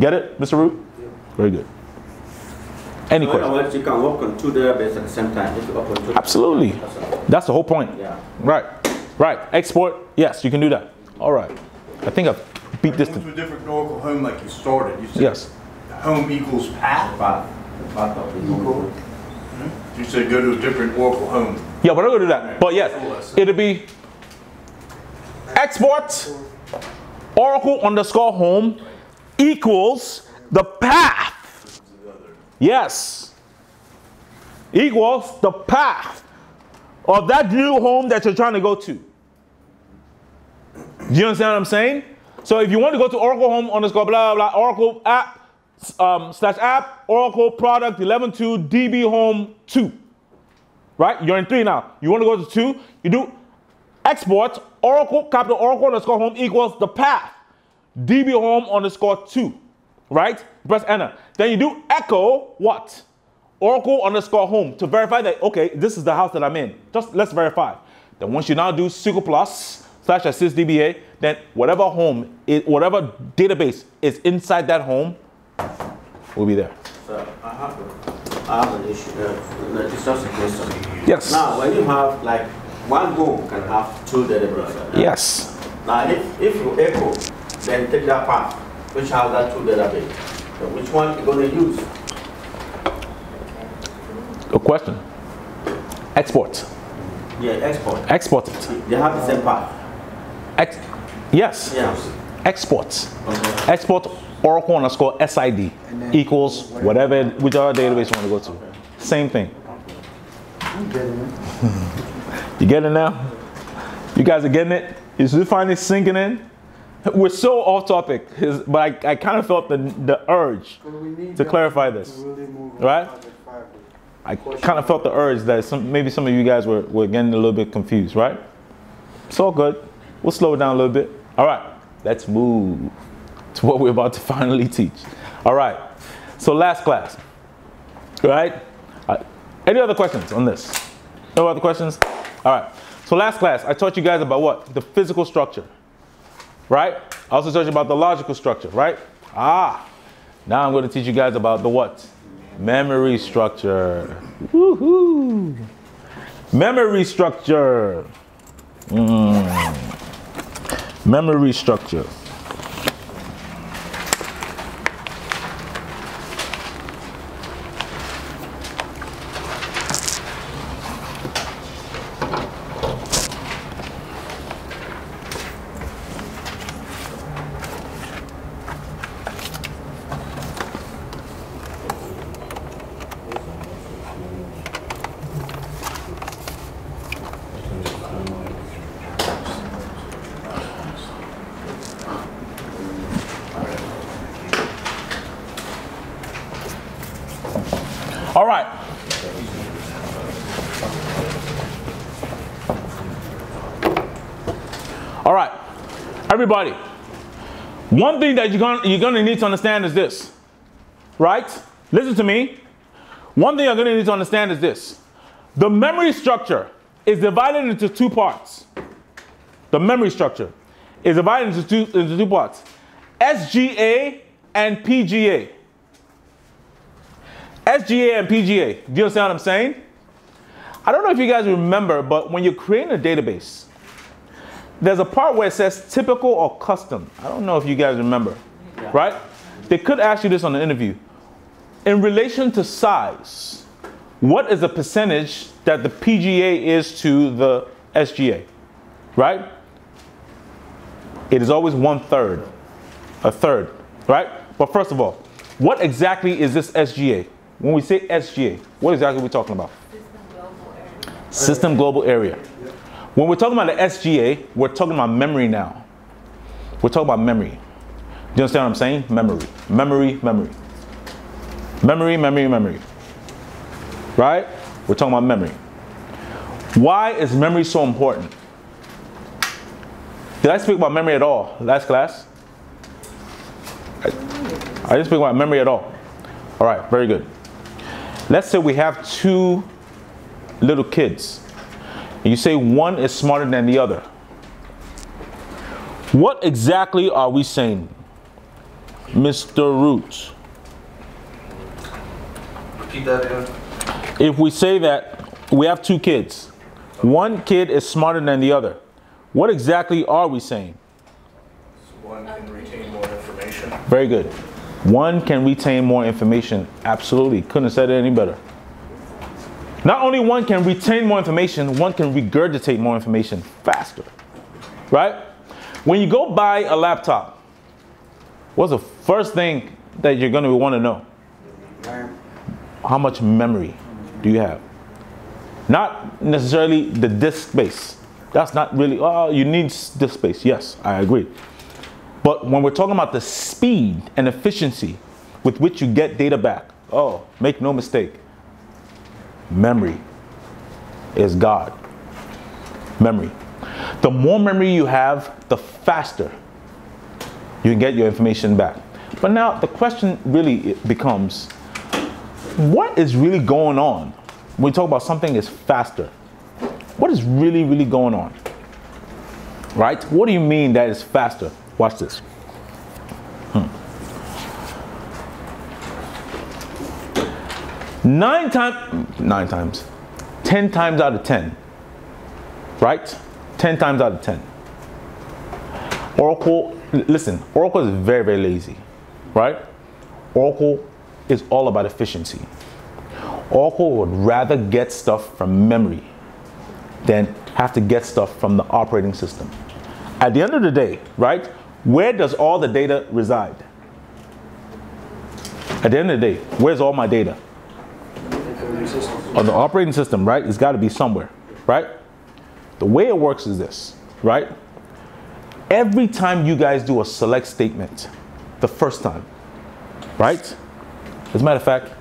Get it, Mr. Root? Very good. Any In question? other words, you can work on two databases at the same time. If you open two. Absolutely. That's. That's the whole point. Yeah. Right. Right. Export. Yes, you can do that. All right. I think I've beat this. Going To, to a different Oracle home like you started. You said yes. home equals path. Path. Path of. Hmm? You said go to a different Oracle home. Yeah, we're not gonna do that. But yes, it'll be export Oracle underscore home equals the path. Yes. Equals the path of that new home that you're trying to go to. Do you understand what I'm saying? So if you want to go to Oracle home underscore blah blah, blah Oracle app um, slash app Oracle product 11.2 DB home 2 right? You're in three now. You want to go to two, you do export Oracle, capital Oracle underscore home equals the path, DB home underscore two, right? Press enter. Then you do echo what? Oracle underscore home to verify that, okay, this is the house that I'm in. Just let's verify. Then once you now do SQL plus slash as SYSDBA, then whatever home, is, whatever database is inside that home will be there. So I have, a, I have an issue. Uh, it's just a question. Yes. Now, when you have like one home can have two databases. Yes. Now, if, if you echo, then take that path, which has that two database. So which one you gonna use? Good question. Export. Yeah, export. Export it. They have the same path. Ex- yes. Yeah. Export. Okay. Export Oracle underscore SID equals whatever, whichever database you want to go to. Same thing. You get it now? You guys are getting it? Is you finally sinking in? We're so off topic, but I, I kind of felt the, the urge to clarify this. Right? I kind of felt the urge that some, maybe some of you guys were, were getting a little bit confused, right? It's all good. We'll slow it down a little bit. All right, let's move to what we're about to finally teach. All right, so last class, right? Uh, any other questions on this? No other questions? All right, so last class, I taught you guys about what? The physical structure, right? I also taught you about the logical structure, right? Ah, now I'm going to teach you guys about the what? Memory structure. Woohoo! Memory structure. Mm. Memory structure. All right. All right, everybody. One thing that you're gonna, you're gonna need to understand is this, right? Listen to me. One thing you're gonna need to understand is this. The memory structure is divided into two parts. The memory structure is divided into two, into two parts. SGA and PGA. SGA and PGA. Do you understand what I'm saying? I don't know if you guys remember, but when you're creating a database, there's a part where it says typical or custom. I don't know if you guys remember, right? They could ask you this on the interview. In relation to size, what is the percentage that the PGA is to the SGA, right? It is always one third, a third, right? But first of all, what exactly is this SGA? When we say SGA, what exactly are we talking about? System global area. When we're talking about the SGA, we're talking about memory now. We're talking about memory. Do you understand what I'm saying? Memory, memory, memory. Memory, memory, memory. Right? We're talking about memory. Why is memory so important? Did I speak about memory at all last class? I, didn't speak about memory at all. All right, very good. Let's say we have two little kids. You say one is smarter than the other. What exactly are we saying? Mr. Roots. Repeat that again. If we say that we have two kids, one kid is smarter than the other, what exactly are we saying? One can retain more information. Very good. One can retain more information. Absolutely. Couldn't have said it any better. Not only one can retain more information, one can regurgitate more information faster. Right? When you go buy a laptop, what's the first thing that you're going to want to know? How much memory do you have? Not necessarily the disk space. That's not really, oh, you need disk space. Yes, I agree. But when we're talking about the speed and efficiency with which you get data back, oh, make no mistake, memory is God. Memory. The more memory you have, the faster you can get your information back. But now the question really becomes what is really going on when we talk about something is faster? What is really, really going on? Right? What do you mean that is faster? Watch this. Nine times, nine times, ten times out of ten, right? Ten times out of ten. Oracle, listen, Oracle is very, very lazy, right? Oracle is all about efficiency. Oracle would rather get stuff from memory than have to get stuff from the operating system. At the end of the day, right, where does all the data reside? At the end of the day, where's all my data? On the operating system, right? It's got to be somewhere, right? The way it works is this, right? Every time you guys do a select statement, the first time, right? As a matter of fact,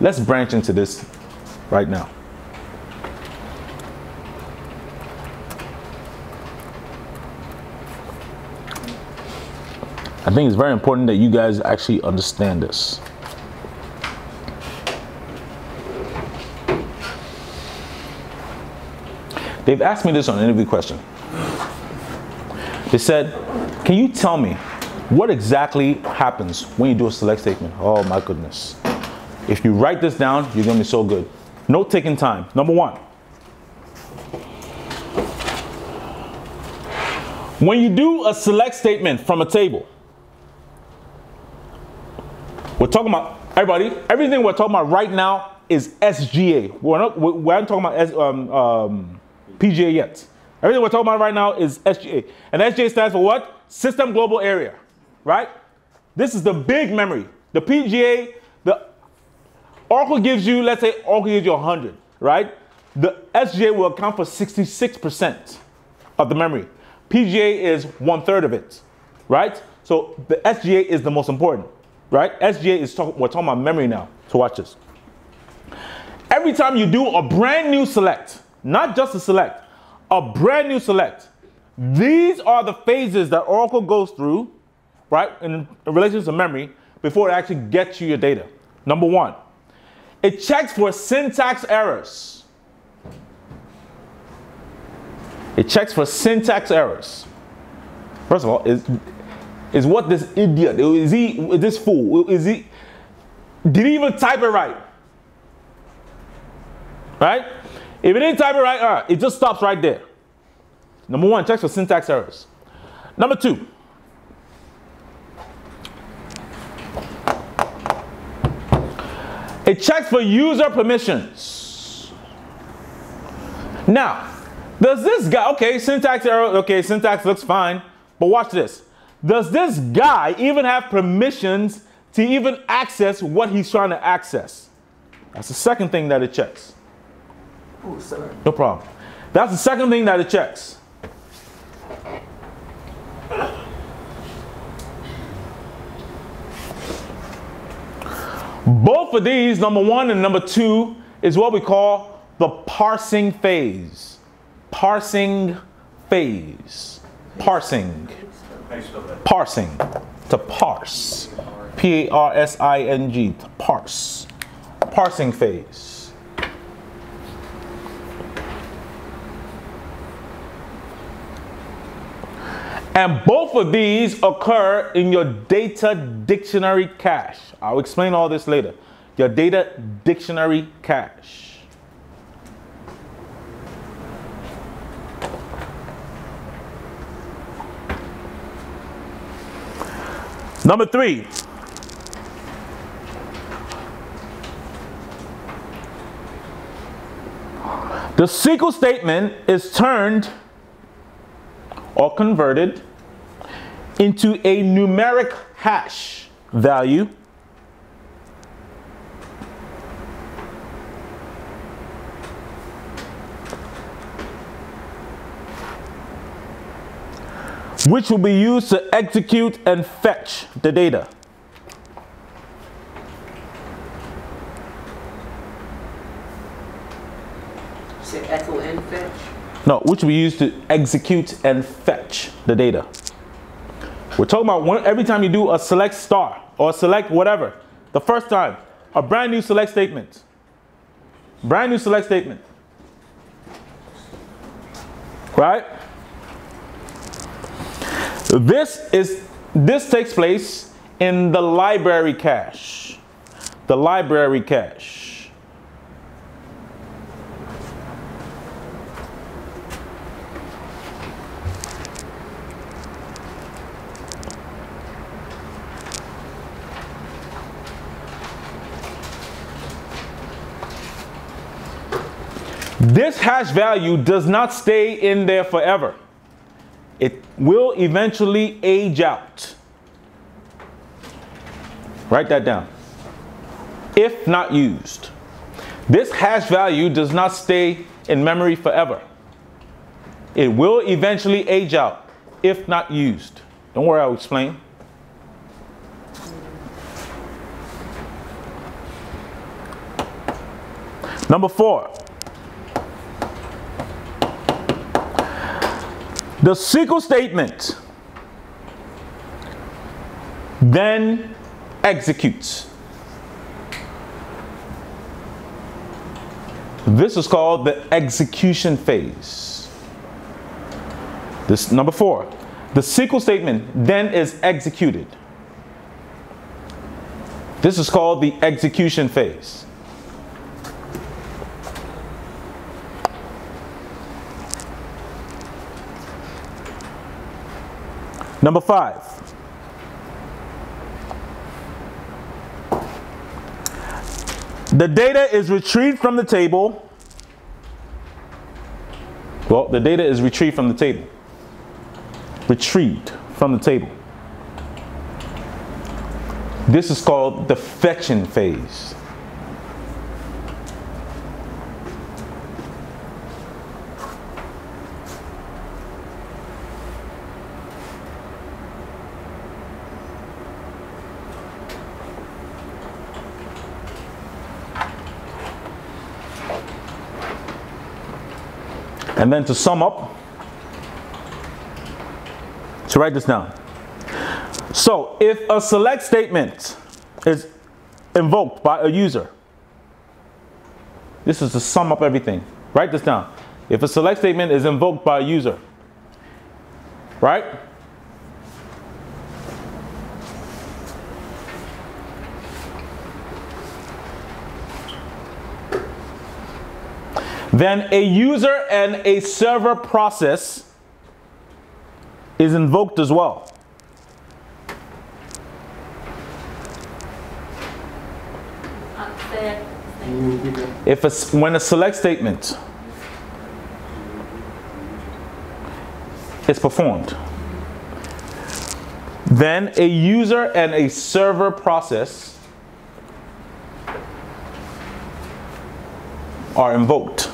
let's branch into this right now. I think it's very important that you guys actually understand this. They've asked me this on an interview question. They said, Can you tell me what exactly happens when you do a select statement? Oh my goodness. If you write this down, you're gonna be so good. Note taking time. Number one. When you do a select statement from a table, we're talking about everybody. Everything we're talking about right now is SGA. We're not. We're not talking about S, um, um, PGA yet. Everything we're talking about right now is SGA, and SGA stands for what? System Global Area, right? This is the big memory. The PGA, the Oracle gives you, let's say Oracle gives you 100, right? The SGA will account for 66% of the memory. PGA is one third of it, right? So the SGA is the most important right? SGA is talking, we're talking about memory now. So watch this. Every time you do a brand new select, not just a select, a brand new select, these are the phases that Oracle goes through, right, in, relation to memory before it actually gets you your data. Number one, it checks for syntax errors. It checks for syntax errors. First of all, is is what this idiot, is he, is this fool, is he, did he even type it right? Right? If he didn't type it right, right, it just stops right there. Number one, checks for syntax errors. Number two, it checks for user permissions. Now, does this guy, okay, syntax error, okay, syntax looks fine, but watch this. Does this guy even have permissions to even access what he's trying to access? That's the second thing that it checks. No problem. That's the second thing that it checks. Both of these, number one and number two, is what we call the parsing phase. Parsing phase. Parsing. Parsing. To parse. P A R S I N G. To parse. Parsing phase. And both of these occur in your data dictionary cache. I'll explain all this later. Your data dictionary cache. Number three. The SQL statement is turned or converted into a numeric hash value which will be used to execute and fetch the data. Say echo and fetch. No, which we use to execute and fetch the data. We're talking about every time you do a select star or select whatever, the first time, a brand new select statement. Brand new select statement. Right? This is this takes place in the library cache. The library cache. This hash value does not stay in there forever. It will eventually age out. Write that down. If not used. This hash value does not stay in memory forever. It will eventually age out if not used. Don't worry, I'll explain. Number four. The SQL statement then executes. This is called the execution phase. This number four. The SQL statement then is executed. This is called the execution phase. Number five. The data is retrieved from the table. Well, the data is retrieved from the table. Retrieved from the table. This is called the fetching phase. And then to sum up, to write this down. So if a select statement is invoked by a user, this is to sum up everything. Write this down. If a select statement is invoked by a user, right? Then a user and a server process is invoked as well. If a, when a select statement is performed, then a user and a server process are invoked.